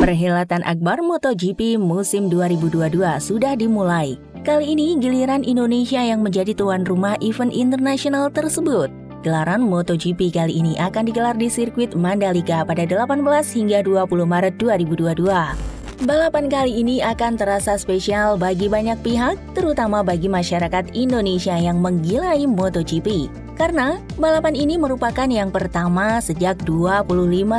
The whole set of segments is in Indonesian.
Perhelatan Akbar MotoGP musim 2022 sudah dimulai. Kali ini giliran Indonesia yang menjadi tuan rumah event internasional tersebut. Gelaran MotoGP kali ini akan digelar di sirkuit Mandalika pada 18 hingga 20 Maret 2022. Balapan kali ini akan terasa spesial bagi banyak pihak, terutama bagi masyarakat Indonesia yang menggilai MotoGP. Karena balapan ini merupakan yang pertama sejak 25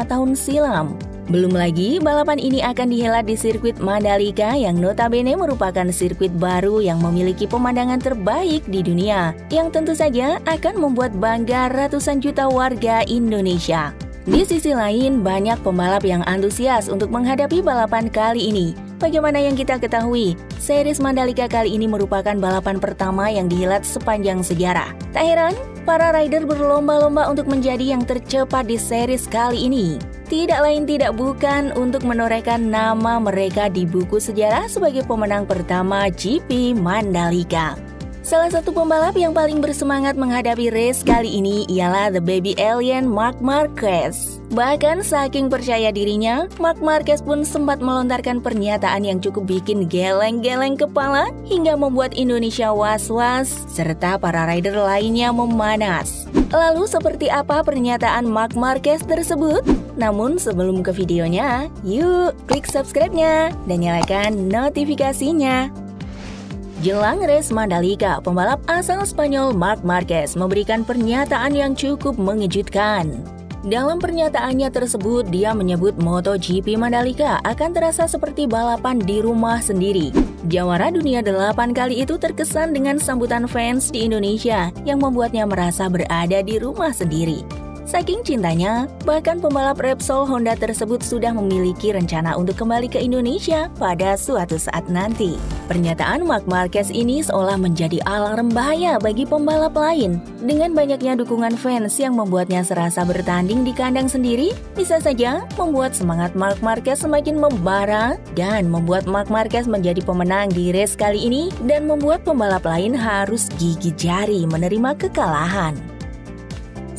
tahun silam. Belum lagi, balapan ini akan dihelat di sirkuit Mandalika yang notabene merupakan sirkuit baru yang memiliki pemandangan terbaik di dunia, yang tentu saja akan membuat bangga ratusan juta warga Indonesia. Di sisi lain, banyak pembalap yang antusias untuk menghadapi balapan kali ini. Bagaimana yang kita ketahui, series Mandalika kali ini merupakan balapan pertama yang dihelat sepanjang sejarah. Tak heran, para rider berlomba-lomba untuk menjadi yang tercepat di series kali ini tidak lain tidak bukan untuk menorehkan nama mereka di buku sejarah sebagai pemenang pertama GP Mandalika. Salah satu pembalap yang paling bersemangat menghadapi race kali ini ialah The Baby Alien Mark Marquez. Bahkan saking percaya dirinya, Mark Marquez pun sempat melontarkan pernyataan yang cukup bikin geleng-geleng kepala hingga membuat Indonesia was-was serta para rider lainnya memanas. Lalu seperti apa pernyataan Mark Marquez tersebut? Namun sebelum ke videonya, yuk klik subscribe-nya dan nyalakan notifikasinya. Jelang race Mandalika, pembalap asal Spanyol Marc Marquez memberikan pernyataan yang cukup mengejutkan. Dalam pernyataannya tersebut, dia menyebut MotoGP Mandalika akan terasa seperti balapan di rumah sendiri. Jawara dunia 8 kali itu terkesan dengan sambutan fans di Indonesia yang membuatnya merasa berada di rumah sendiri. Saking cintanya, bahkan pembalap Repsol Honda tersebut sudah memiliki rencana untuk kembali ke Indonesia pada suatu saat nanti. Pernyataan Mark Marquez ini seolah menjadi alarm bahaya bagi pembalap lain. Dengan banyaknya dukungan fans yang membuatnya serasa bertanding di kandang sendiri, bisa saja membuat semangat Mark Marquez semakin membara dan membuat Mark Marquez menjadi pemenang di race kali ini dan membuat pembalap lain harus gigi jari menerima kekalahan.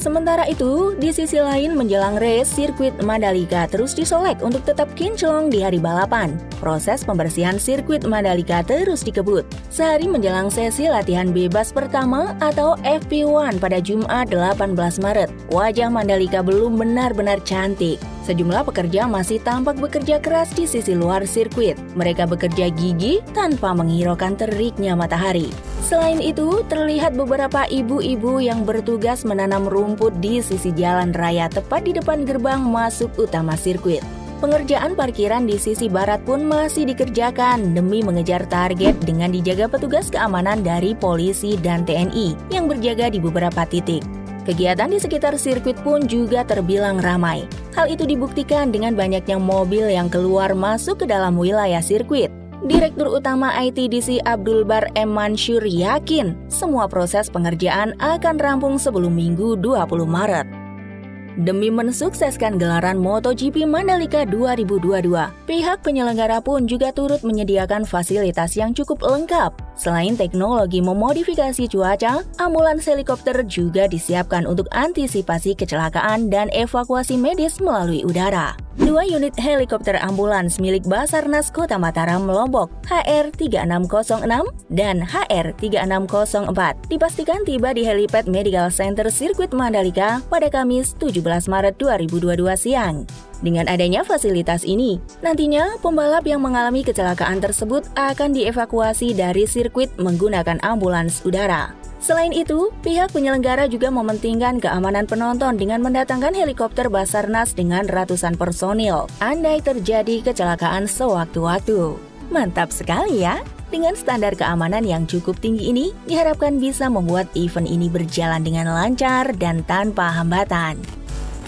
Sementara itu, di sisi lain menjelang race, sirkuit Mandalika terus disolek untuk tetap kinclong di hari balapan. Proses pembersihan sirkuit Mandalika terus dikebut. Sehari menjelang sesi latihan bebas pertama atau FP1 pada Jumat 18 Maret, wajah Mandalika belum benar-benar cantik. Sejumlah pekerja masih tampak bekerja keras di sisi luar sirkuit. Mereka bekerja gigi tanpa menghiraukan teriknya matahari. Selain itu, terlihat beberapa ibu-ibu yang bertugas menanam rumput di sisi jalan raya tepat di depan gerbang masuk utama sirkuit. Pengerjaan parkiran di sisi barat pun masih dikerjakan demi mengejar target dengan dijaga petugas keamanan dari polisi dan TNI yang berjaga di beberapa titik. Kegiatan di sekitar sirkuit pun juga terbilang ramai. Hal itu dibuktikan dengan banyaknya mobil yang keluar masuk ke dalam wilayah sirkuit. Direktur Utama ITDC Abdul Bar M. Mansur yakin semua proses pengerjaan akan rampung sebelum Minggu 20 Maret. Demi mensukseskan gelaran MotoGP Mandalika 2022, pihak penyelenggara pun juga turut menyediakan fasilitas yang cukup lengkap. Selain teknologi memodifikasi cuaca, ambulans helikopter juga disiapkan untuk antisipasi kecelakaan dan evakuasi medis melalui udara. Dua unit helikopter ambulans milik Basarnas Kota Mataram, Lombok, HR-3606 dan HR-3604 dipastikan tiba di helipad Medical Center Sirkuit Mandalika pada Kamis 17 Maret 2022 siang. Dengan adanya fasilitas ini, nantinya pembalap yang mengalami kecelakaan tersebut akan dievakuasi dari sirkuit menggunakan ambulans udara. Selain itu, pihak penyelenggara juga mementingkan keamanan penonton dengan mendatangkan helikopter Basarnas dengan ratusan personil. Andai terjadi kecelakaan sewaktu-waktu. Mantap sekali ya! Dengan standar keamanan yang cukup tinggi ini, diharapkan bisa membuat event ini berjalan dengan lancar dan tanpa hambatan.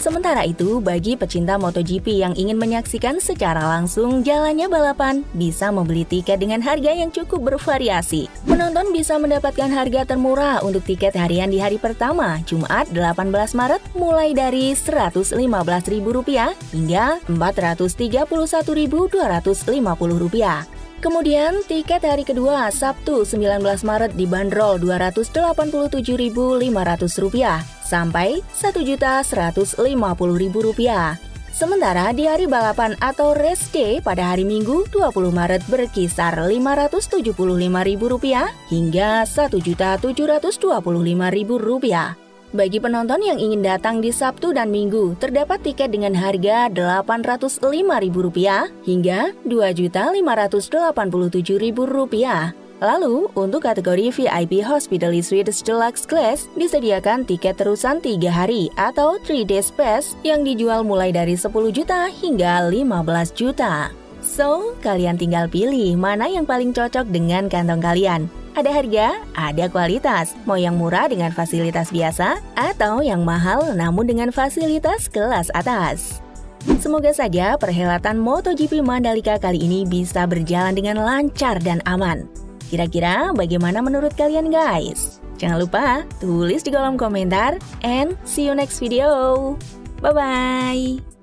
Sementara itu, bagi pecinta MotoGP yang ingin menyaksikan secara langsung jalannya balapan, bisa membeli tiket dengan harga yang cukup bervariasi. Penonton bisa mendapatkan harga termurah untuk tiket harian di hari pertama, Jumat 18 Maret, mulai dari Rp115.000 hingga Rp431.250. Kemudian tiket hari kedua Sabtu 19 Maret dibanderol Rp287.500 sampai Rp1.150.000. Sementara di hari balapan atau race day pada hari Minggu 20 Maret berkisar Rp575.000 hingga Rp1.725.000. Bagi penonton yang ingin datang di Sabtu dan Minggu, terdapat tiket dengan harga Rp805.000 hingga Rp2.587.000. Lalu, untuk kategori VIP Hospitality Suite Deluxe Class disediakan tiket terusan 3 hari atau 3 days pass yang dijual mulai dari 10 juta hingga 15 juta. So, kalian tinggal pilih mana yang paling cocok dengan kantong kalian. Ada harga, ada kualitas, mau yang murah dengan fasilitas biasa, atau yang mahal namun dengan fasilitas kelas atas. Semoga saja perhelatan MotoGP Mandalika kali ini bisa berjalan dengan lancar dan aman. Kira-kira bagaimana menurut kalian guys? Jangan lupa tulis di kolom komentar and see you next video. Bye-bye.